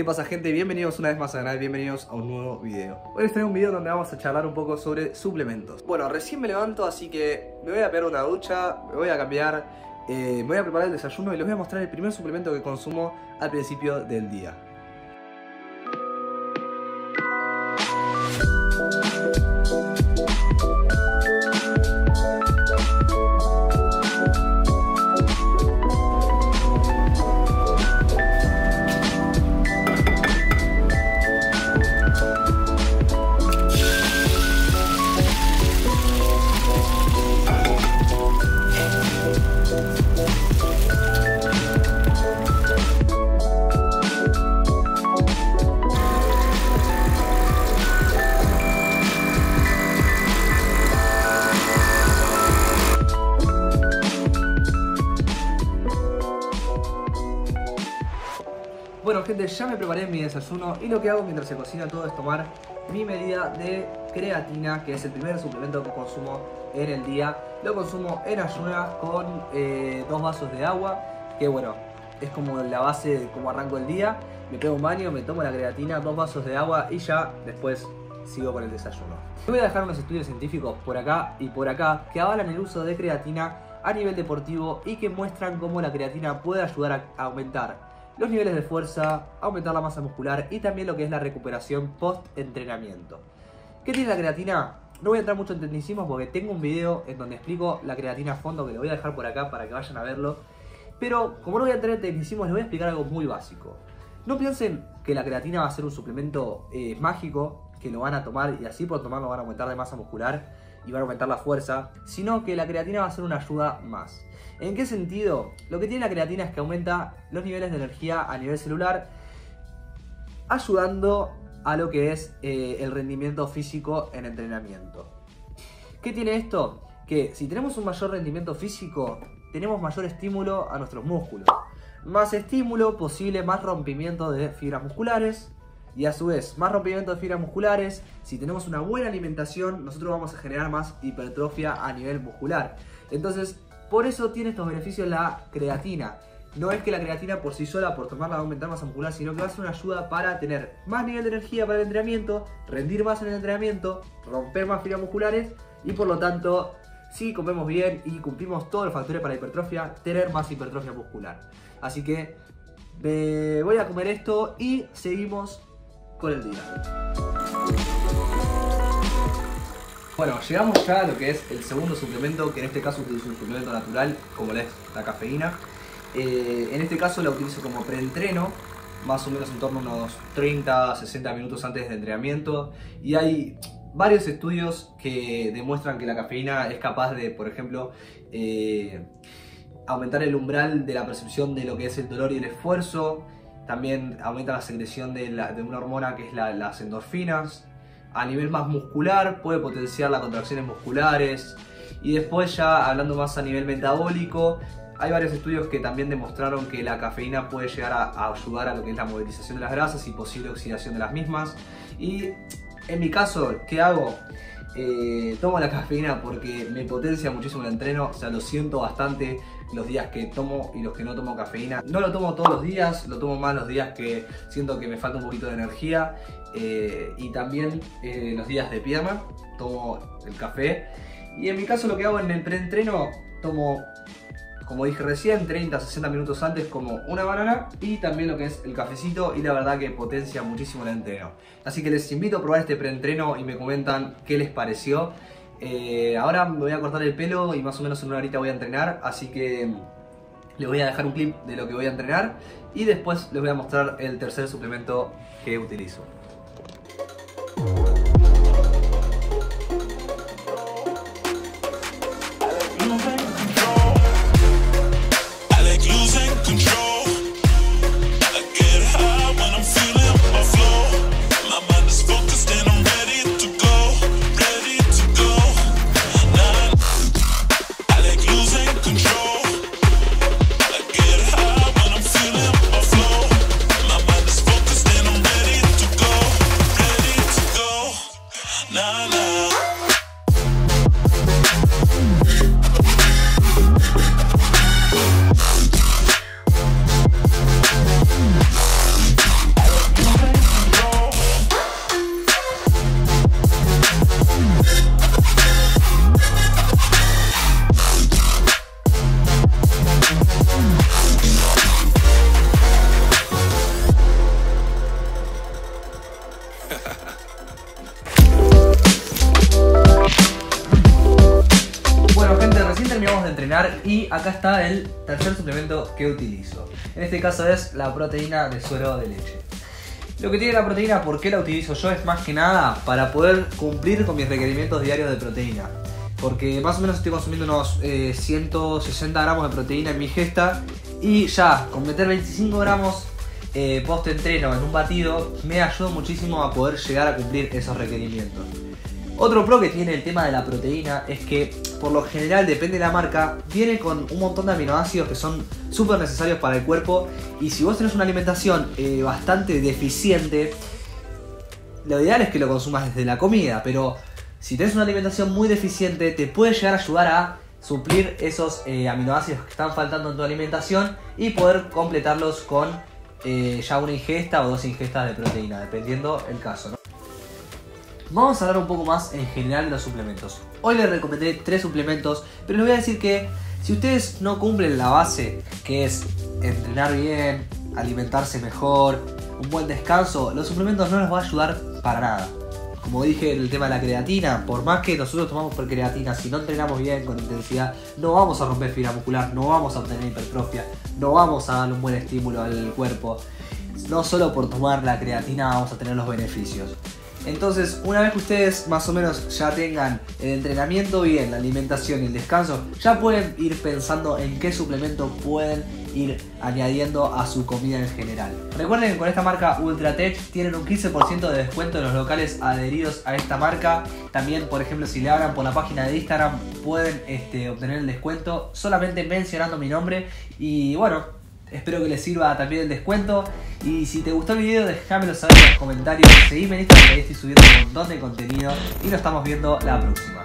¿Qué pasa gente? Bienvenidos una vez más al canal, bienvenidos a un nuevo video. Hoy les traigo un video donde vamos a charlar un poco sobre suplementos. Bueno, recién me levanto así que me voy a pegar una ducha, me voy a cambiar eh, Me voy a preparar el desayuno y les voy a mostrar el primer suplemento que consumo al principio del día Bueno gente, ya me preparé mi desayuno y lo que hago mientras se cocina todo es tomar mi medida de creatina, que es el primer suplemento que consumo en el día. Lo consumo en ayunas con eh, dos vasos de agua, que bueno, es como la base de cómo arranco el día. Me pego un baño, me tomo la creatina, dos vasos de agua y ya después sigo con el desayuno. Voy a dejar unos estudios científicos por acá y por acá que avalan el uso de creatina a nivel deportivo y que muestran cómo la creatina puede ayudar a aumentar los niveles de fuerza, aumentar la masa muscular y también lo que es la recuperación post-entrenamiento. ¿Qué tiene la creatina? No voy a entrar mucho en tecnicismos porque tengo un video en donde explico la creatina a fondo que lo voy a dejar por acá para que vayan a verlo. Pero como no voy a entrar en tecnicismos, les voy a explicar algo muy básico. No piensen que la creatina va a ser un suplemento eh, mágico, que lo van a tomar y así por tomarlo van a aumentar de masa muscular y van a aumentar la fuerza, sino que la creatina va a ser una ayuda más. ¿En qué sentido? Lo que tiene la creatina es que aumenta los niveles de energía a nivel celular, ayudando a lo que es eh, el rendimiento físico en entrenamiento. ¿Qué tiene esto? Que si tenemos un mayor rendimiento físico, tenemos mayor estímulo a nuestros músculos. Más estímulo, posible más rompimiento de fibras musculares, y a su vez, más rompimiento de fibras musculares, si tenemos una buena alimentación, nosotros vamos a generar más hipertrofia a nivel muscular. Entonces, por eso tiene estos beneficios la creatina. No es que la creatina por sí sola, por tomarla, va a aumentar masa muscular, sino que va a ser una ayuda para tener más nivel de energía para el entrenamiento, rendir más en el entrenamiento, romper más fibras musculares y por lo tanto, si comemos bien y cumplimos todos los factores para la hipertrofia, tener más hipertrofia muscular. Así que me voy a comer esto y seguimos con el día. Bueno, llegamos ya a lo que es el segundo suplemento, que en este caso utilizo un suplemento natural, como es la cafeína. Eh, en este caso la utilizo como preentreno, más o menos en torno a unos 30, 60 minutos antes del entrenamiento. Y hay varios estudios que demuestran que la cafeína es capaz de, por ejemplo, eh, aumentar el umbral de la percepción de lo que es el dolor y el esfuerzo, también aumenta la secreción de, una hormona que es las endorfinas. A nivel más muscular puede potenciar las contracciones musculares. Y después ya hablando más a nivel metabólico, hay varios estudios que también demostraron que la cafeína puede llegar a, ayudar a lo que es la movilización de las grasas y posible oxidación de las mismas. Y en mi caso, ¿qué hago? Eh, tomo la cafeína porque me potencia muchísimo el entreno, o sea, lo siento bastante los días que tomo y los que no tomo cafeína. No lo tomo todos los días, lo tomo más los días que siento que me falta un poquito de energía eh, y también eh, los días de pierna tomo el café. Y en mi caso lo que hago en el preentreno, tomo como dije recién, 30-60 minutos antes como una banana y también lo que es el cafecito y la verdad que potencia muchísimo el entreno. Así que les invito a probar este preentreno y me comentan qué les pareció. Eh, ahora me voy a cortar el pelo y más o menos en una horita voy a entrenar, así que les voy a dejar un clip de lo que voy a entrenar y después les voy a mostrar el tercer suplemento que utilizo. Entrenar y acá está el tercer suplemento que utilizo. En este caso es la proteína de suero de leche. Lo que tiene la proteína, ¿por qué la utilizo yo? Es más que nada para poder cumplir con mis requerimientos diarios de proteína. Porque más o menos estoy consumiendo unos 160 eh, gramos de proteína en mi gesta y ya con meter 25 gramos eh, post entreno en un batido me ayuda muchísimo a poder llegar a cumplir esos requerimientos. Otro pro que tiene el tema de la proteína es que por lo general, depende de la marca, viene con un montón de aminoácidos que son súper necesarios para el cuerpo y si vos tenés una alimentación eh, bastante deficiente, lo ideal es que lo consumas desde la comida, pero si tenés una alimentación muy deficiente te puede llegar a ayudar a suplir esos eh, aminoácidos que están faltando en tu alimentación y poder completarlos con eh, ya una ingesta o dos ingestas de proteína, dependiendo el caso. Vamos a hablar un poco más en general de los suplementos. Hoy les recomendé tres suplementos, pero les voy a decir que si ustedes no cumplen la base, que es entrenar bien, alimentarse mejor, un buen descanso, los suplementos no les va a ayudar para nada. Como dije en el tema de la creatina, por más que nosotros tomamos por creatina, si no entrenamos bien con intensidad, no vamos a romper fibra muscular, no vamos a obtener hipertrofia, no vamos a dar un buen estímulo al cuerpo. No solo por tomar la creatina vamos a tener los beneficios. Entonces, una vez que ustedes más o menos ya tengan el entrenamiento bien, la alimentación y el descanso, ya pueden ir pensando en qué suplemento pueden ir añadiendo a su comida en general. Recuerden que con esta marca Ultratech tienen un 15% de descuento en los locales adheridos a esta marca. También, por ejemplo, si le hablan por la página de Instagram, pueden este, obtener el descuento solamente mencionando mi nombre. Y bueno, Espero que les sirva también el descuento. Y si te gustó el video, déjamelo saber en los comentarios. Seguime en Instagram, que ahí subiendo un montón de contenido. Y nos estamos viendo la próxima.